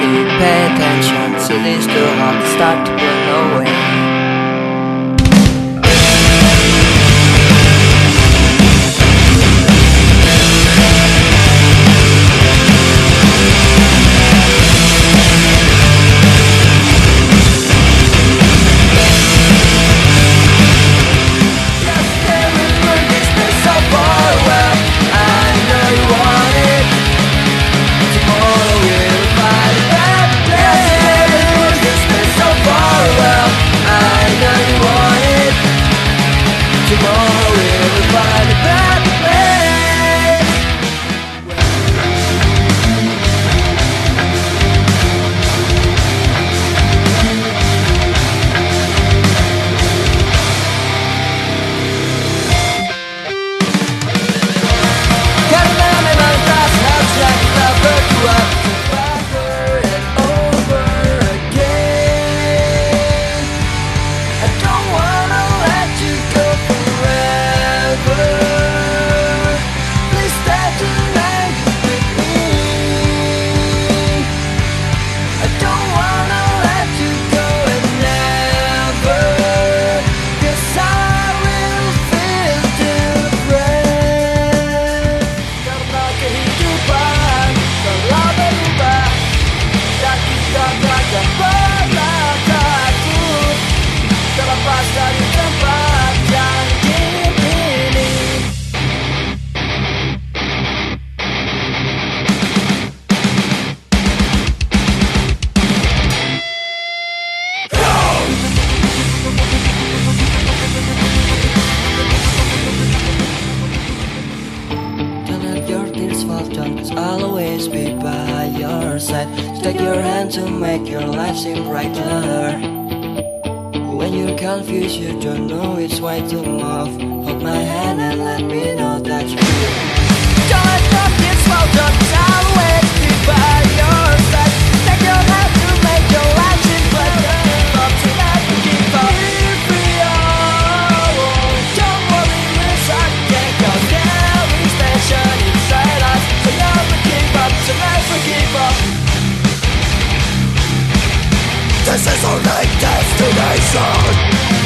pay attention to these two hearts start to burn away. I'll always be by your side. Take your hand to make your life seem brighter. When you're confused, you don't know which way to move Hold my hand and let This is our late destination